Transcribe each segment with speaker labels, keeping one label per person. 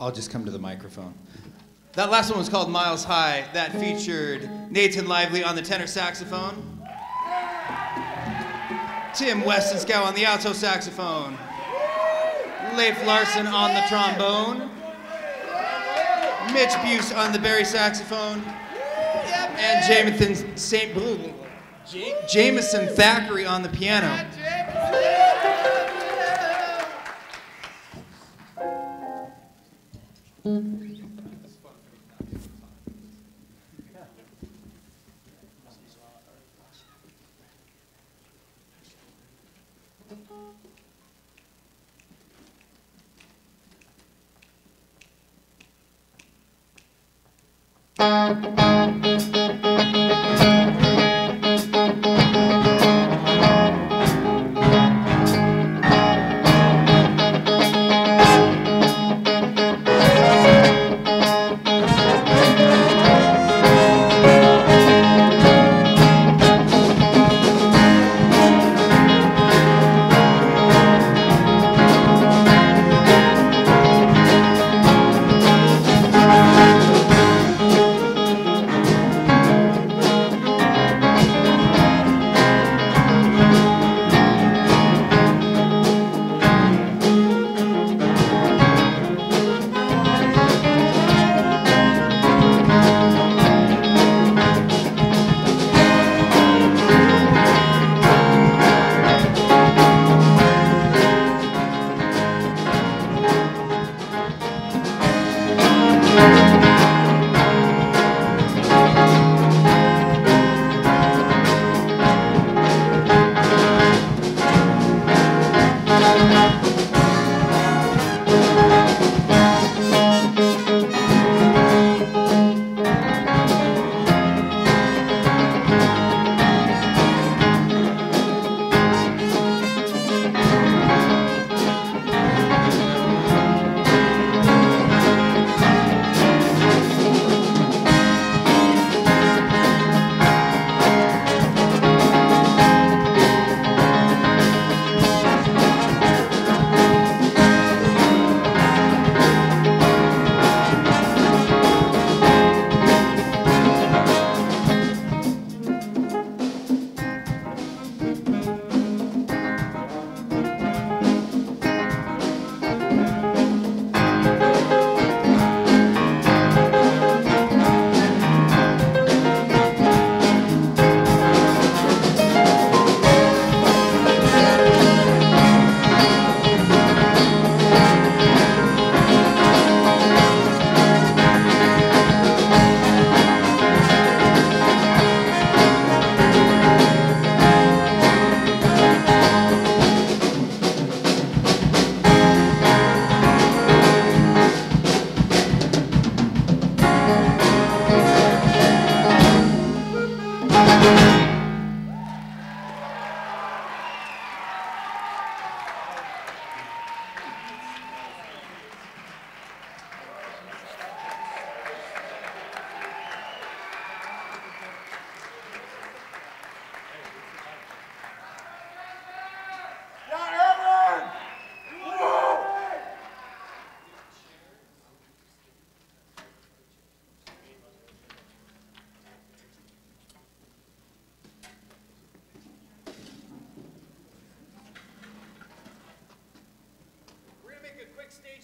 Speaker 1: I'll just come to the microphone. That last one was called Miles High. That featured Nathan Lively on the tenor saxophone, Tim Westenskow on the alto saxophone, Leif Larson on the trombone, Mitch Buse on the bari saxophone, and Jameson St. Jameson Thackeray on the piano.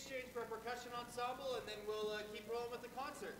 Speaker 1: exchange for a percussion ensemble, and then we'll uh, keep rolling with the concert.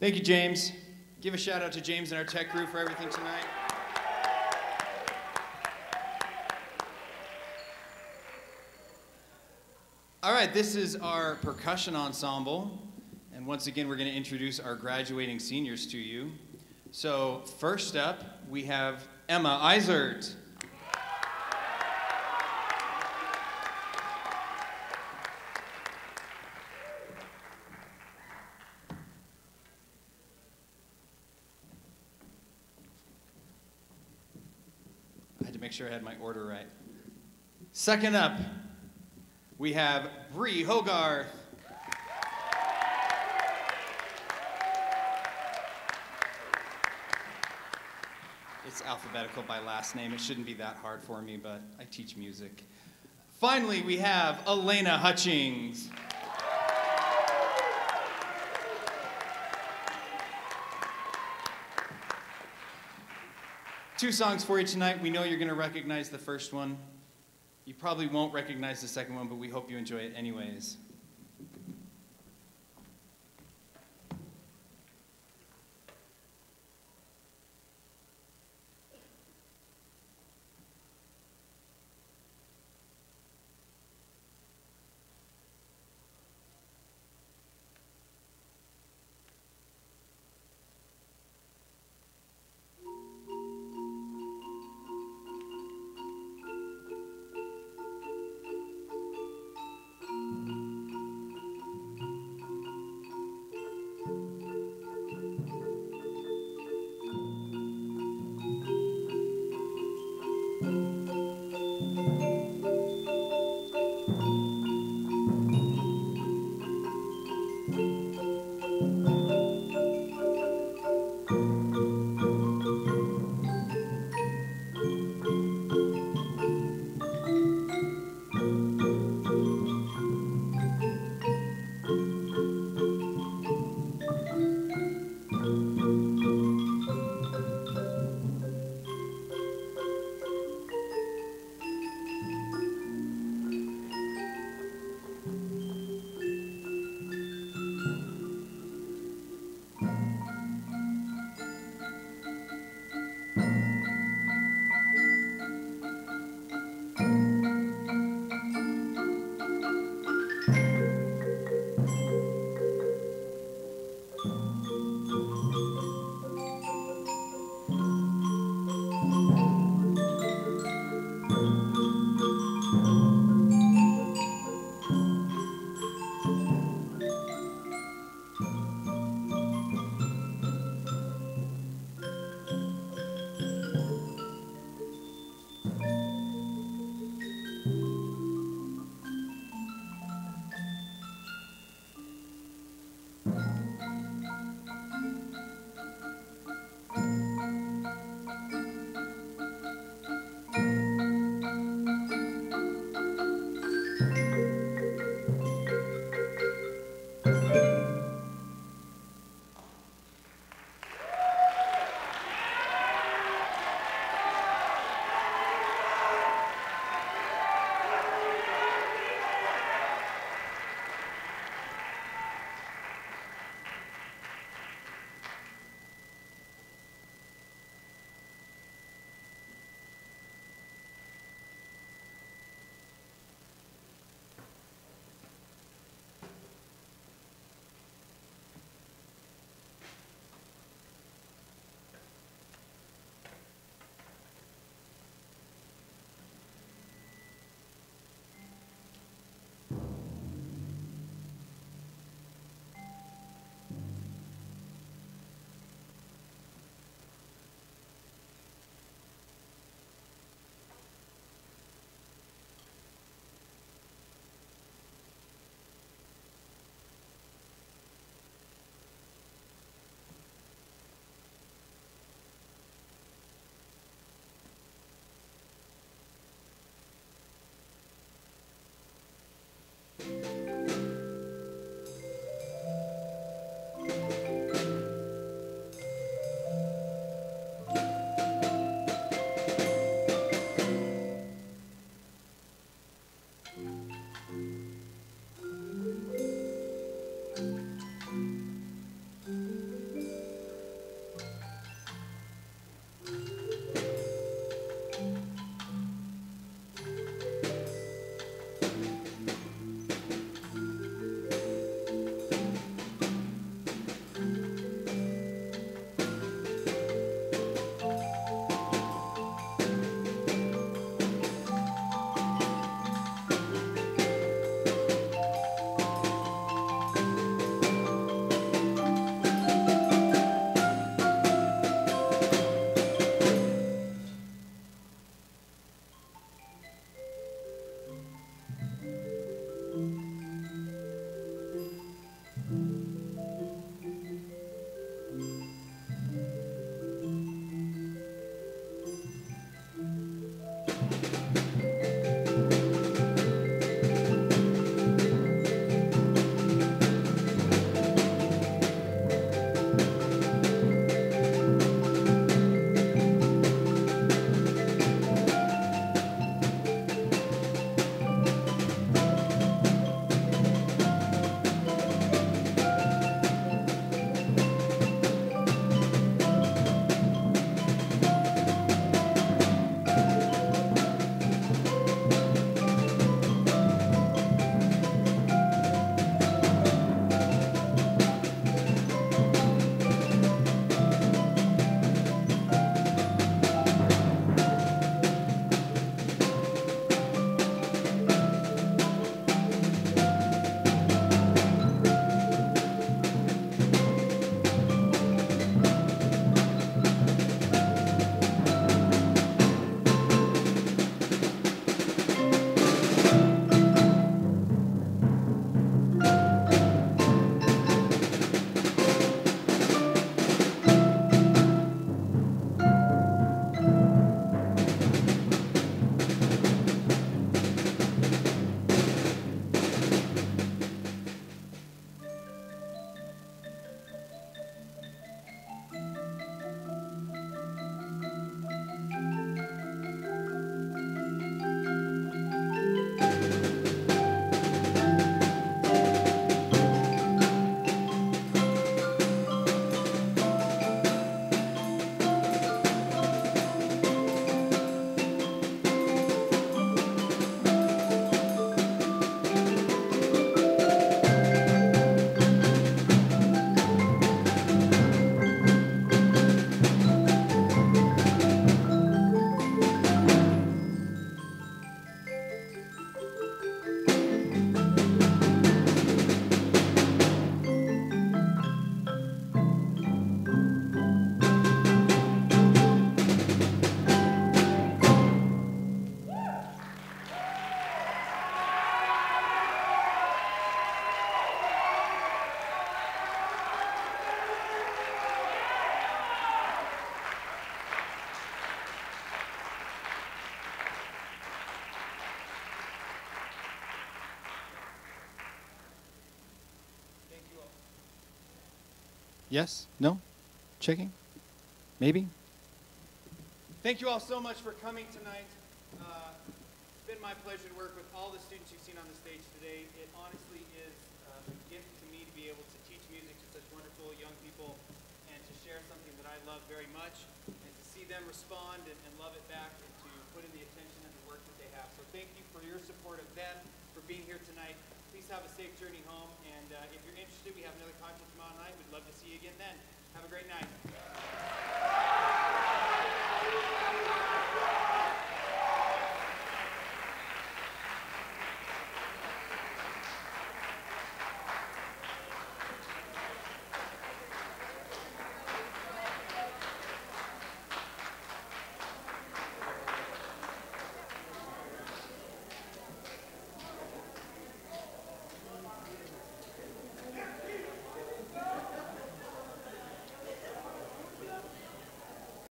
Speaker 1: Thank you, James. Give a shout out to James and our tech crew for everything tonight. All right, this is our percussion ensemble. And once again, we're going to introduce our graduating seniors to you. So, first up, we have Emma Eisert. Sure I had my order right. Second up, we have Bree Hogarth. It's alphabetical by last name. It shouldn't be that hard for me, but I teach music. Finally, we have Elena Hutchings. Two songs for you tonight. We know you're going to recognize the first one. You probably won't recognize the second one, but we hope you enjoy it anyways. Yes? No? Checking? Maybe? Thank you all so much for coming tonight. Uh, it's been my pleasure to work with all the students you've seen on the stage today. It honestly is uh, a gift to me to be able to teach music to such wonderful young people and to share something that I love very much and to see them respond and, and love it back and to put in the attention and the work that they have. So thank you for your support of them, for being here tonight. Please have a safe journey home. And uh, if you're interested, we have another concert tomorrow night. We'd love to see you again then. Have a great night.